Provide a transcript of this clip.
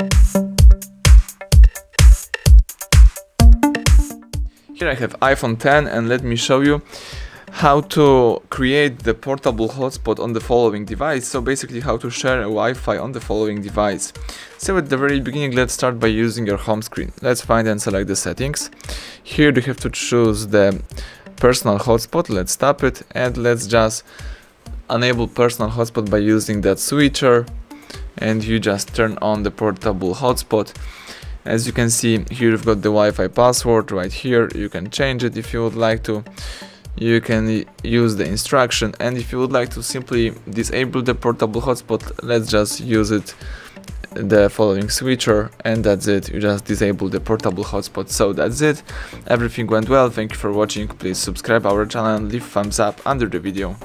Here I have iPhone 10 and let me show you how to create the portable hotspot on the following device. So basically how to share a Wi-Fi on the following device. So at the very beginning let's start by using your home screen. Let's find and select the settings. Here you have to choose the personal hotspot. Let's tap it and let's just enable personal hotspot by using that switcher and you just turn on the portable hotspot. As you can see here you've got the Wi-Fi password right here. You can change it if you would like to. You can use the instruction. And if you would like to simply disable the portable hotspot let's just use it the following switcher and that's it. You just disable the portable hotspot. So that's it. Everything went well. Thank you for watching. Please subscribe our channel and leave thumbs up under the video